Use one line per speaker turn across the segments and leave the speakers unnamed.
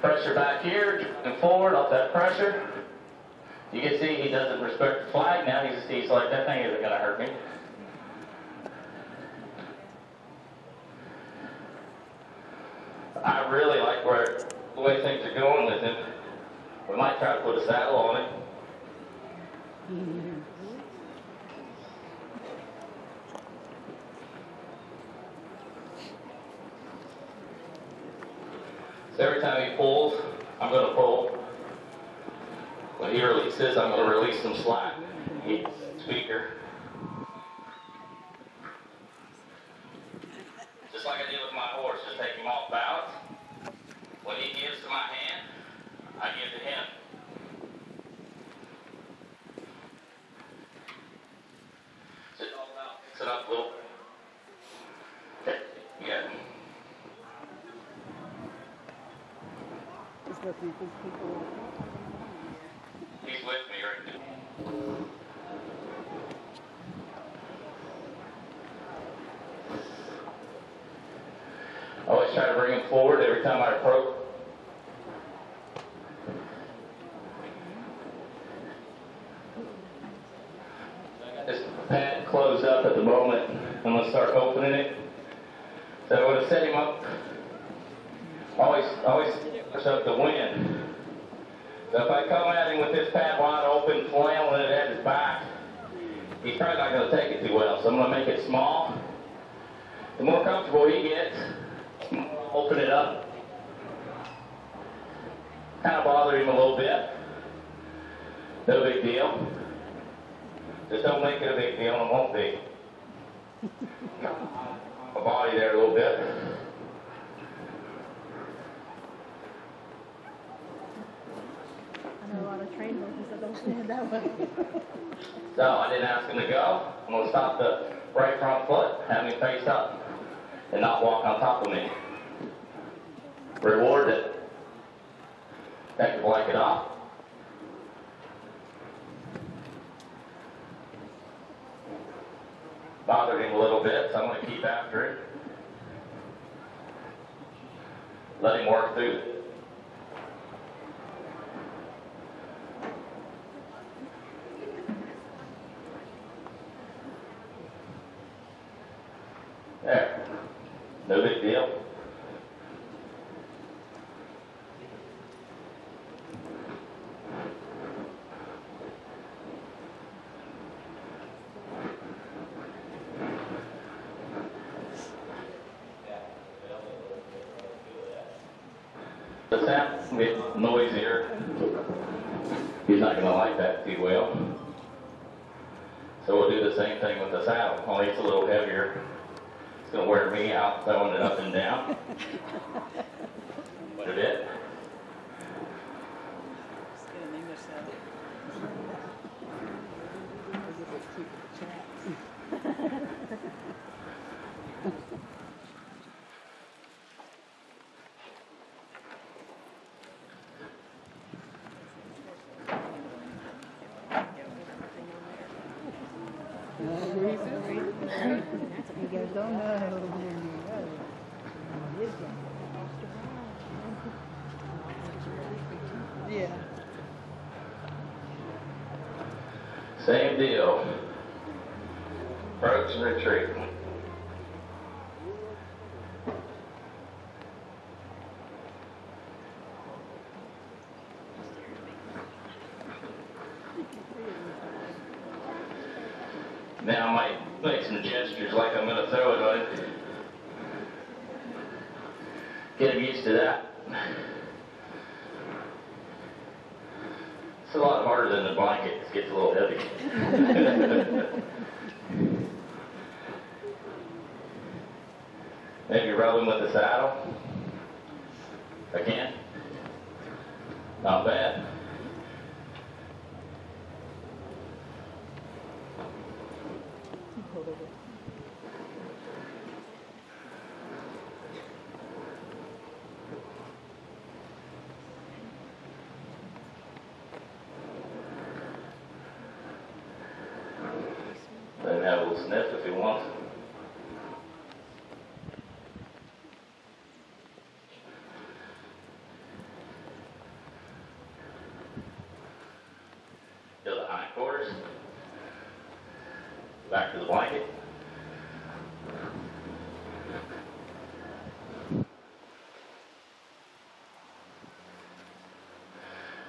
Pressure back here, and forward off that pressure. You can see he doesn't respect the flag now. He's, he's like, that thing isn't going to hurt me. I really like where the way things are going with him. We might try to put a saddle on him. Mm-hmm. So every time he pulls, I'm going to pull. When he releases, I'm going to release some slack. Speaker. Just like I did with my horse, just take him off balance. When he gives to my hand, I give to him. So it's all about fixing up a little. Okay, yeah.
These people.
He's with me right now. I always try to bring him forward every time I approach. I got this pad closed up at the moment. I'm gonna start opening it. So I'm gonna set him up. Always, always up the wind. So if I come at him with this pad wide open, flailing it at his back, he's probably not going to take it too well. So I'm going to make it small. The more comfortable he gets, open it up. Kind of bother him a little bit. No big deal. Just don't make it a big deal and it won't be. A body there a little bit.
Trained horses that don't stand that.
So I didn't ask him to go. I'm going to stop the right front foot, have him face up, and not walk on top of me. Reward it. Take the blanket off. Bothered him a little bit, so I'm going to keep after it. Let him work through it. There. No big deal. The sound gets noisier. He's not gonna like that too well. So we'll do the same thing with the saddle, only it's a little heavier. It's gonna wear me out throwing it up and down. Quite a bit.
Just get an English saddle. Or get those cute chaps. He goes, oh no. His guy. Yeah.
Same deal. Approach and retreat. Now I might make some gestures like I'm gonna throw it on it. Get him used to that. It's a lot harder than the blanket. It gets a little heavy. Maybe rub him with the saddle. Again. Not bad. if you want to. The hindquarters. Back to the blanket.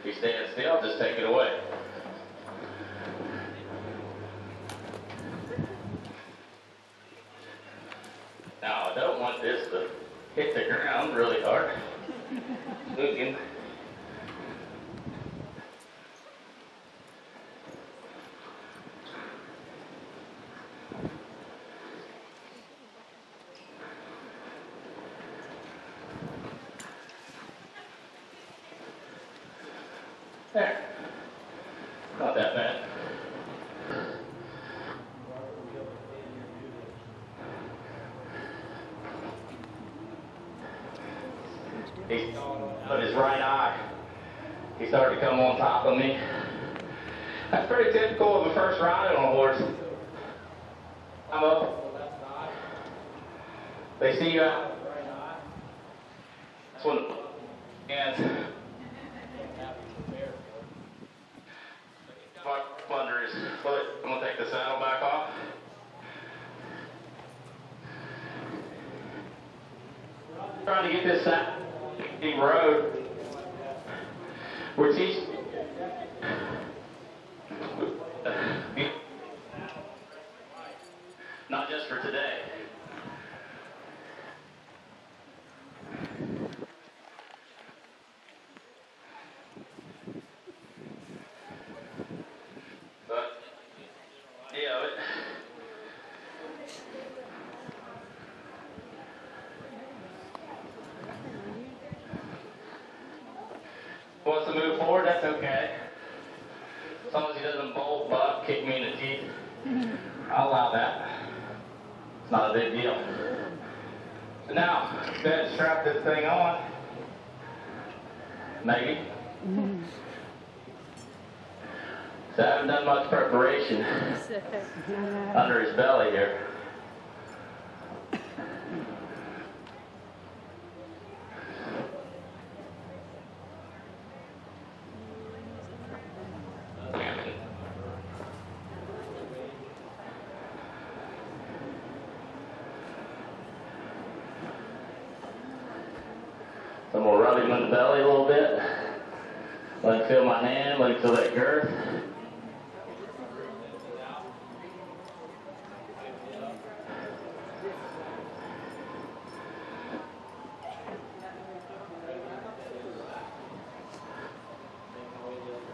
If you stand still, just take it away. Looking. There. Not that bad. He put his right eye. He started to come on top of me. That's pretty typical of a first ride on a horse. I'm up on the left side. They see you out. That's when and under his foot. I'm gonna take the saddle back off. Trying to get this saddle road. Not just for today. But, yeah, it, wants to move forward, that's okay. As long as he doesn't bolt, butt, kick me in the teeth, I'll allow that. It's not a big deal. So now, then strap this thing on. Maybe. So I haven't done much preparation under his belly here. Gonna rub him in the belly a little bit. Let him feel my hand, let him feel that girth.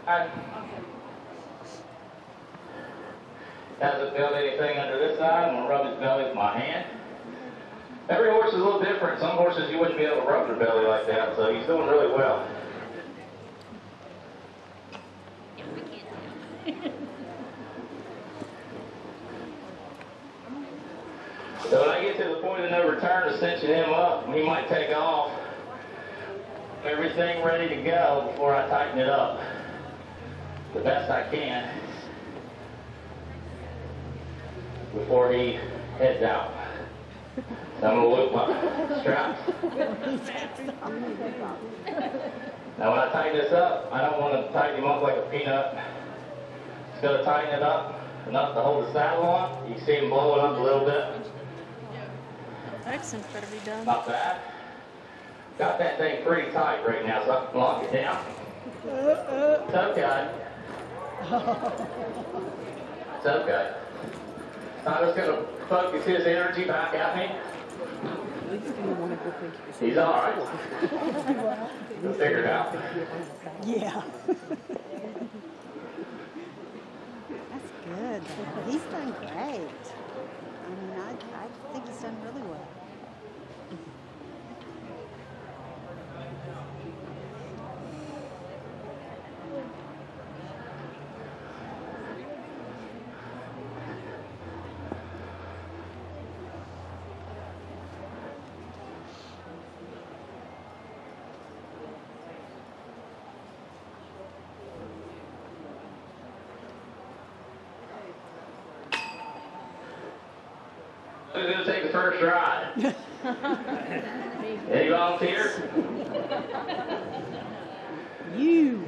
I- Hasn't felt anything under this side. I'm gonna rub his belly with my hand. Every horse is a little different. Some horses you wouldn't be able to rub their belly like that, so he's doing really well. So when I get to the point of no return of cinching him up, he might take off. Everything ready to go before I tighten it up. The best I can. Before he heads out. So I'm gonna loop my straps. Now when I tighten this up, I don't want to tighten him up like a peanut. Just gonna tighten it up enough to hold the saddle on. You can see him blowing up a little bit.
Better be done.
Not bad. Got that thing pretty tight right now, so I can lock it down. It's okay. It's okay. I'm just gonna focus his energy back at me.
To
He's all right. We'll figure it out.
Yeah. That's good. He's done great. I mean, I, I think he's done really well.
Who's gonna take the first ride? Any volunteers?
You.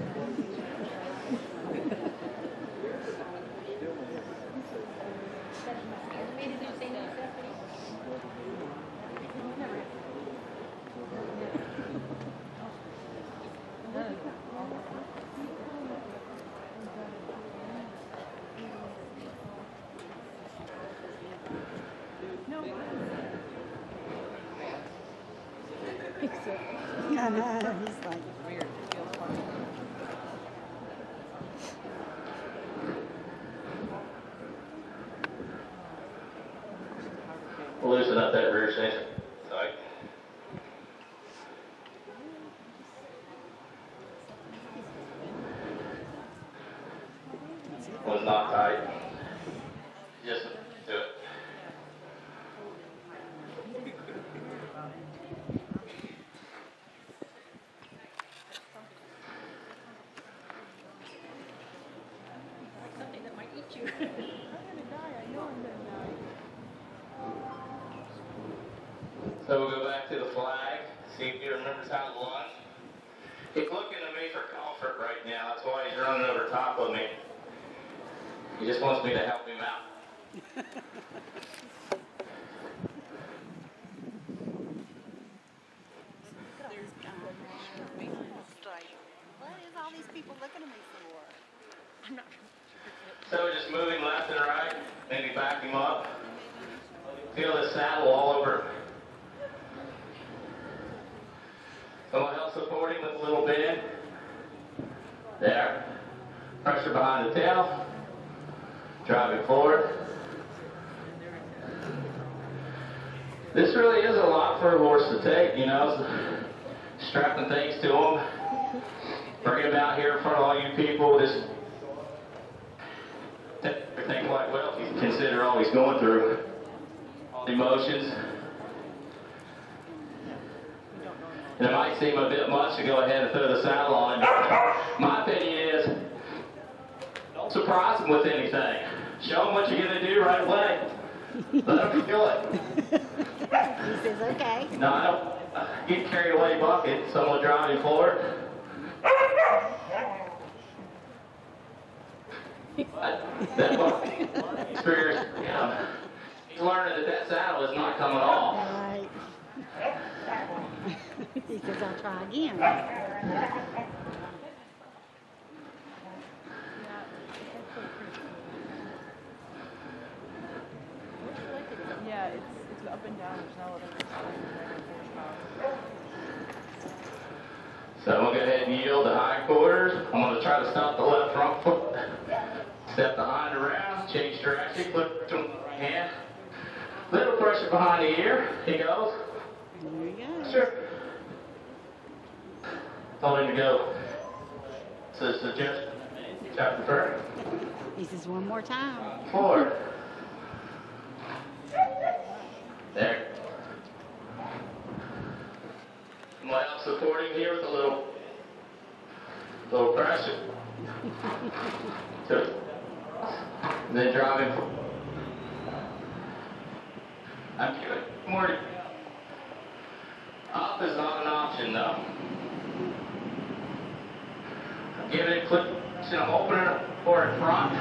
except
I know. He's like,
it's weird. It feels funny.
Loosen up that rear. Sorry. Was not tight. Just do it.
Something that might eat you.
So we'll go back to the flag, see if he remembers how to lunge. He's looking to me for comfort right now. That's why he's running over top of me. He just wants me to help him out. So just moving left and right, maybe back him up. Feel his saddle all over. Someone else support him with a little bend. There. Pressure behind the tail. Driving forward. This really is a lot for a horse to take, you know, strapping things to him. Bring him out here in front of all you people, just think quite well if you consider all he's going through. All the emotions. And it might seem a bit much to go ahead and throw the saddle on. My opinion is, don't surprise them with anything. Show them what you're going to do right away. Let him feel it.
He says, okay.
No, I don't uh, get carried away bucket. Someone driving forward. But that bucket experience, you know, he's learning that that saddle is not coming off.
Right. he says, I'll try again.
Yeah, it's it's up and down. There's no other.
So I'm gonna go ahead and yield the hindquarters. I'm gonna try to stop the left front foot. Step the hind around, change direction, flip to the right hand. Little pressure behind the ear. He goes.
There you go.
Sure. Told him to go. So suggest chapter three.
He says, one more time.
Forward. There. Someone else supporting here with a little, little pressure. Two. Then driving. I'm giving more. Up is not an option though. Giving it I'm opening it for in front.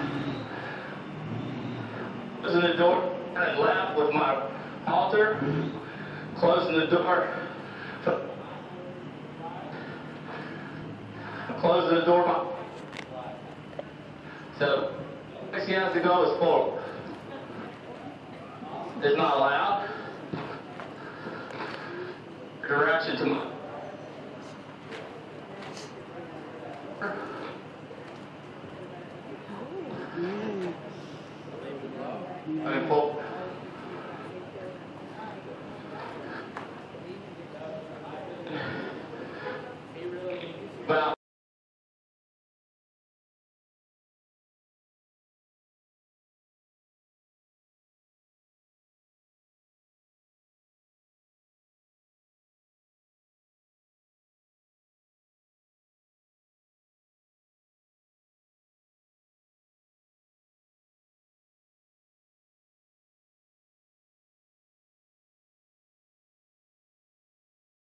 Closing the door and left with my halter. Closing the door. Closing the door. So, he has to go is forward. It's not allowed. Direction to my. But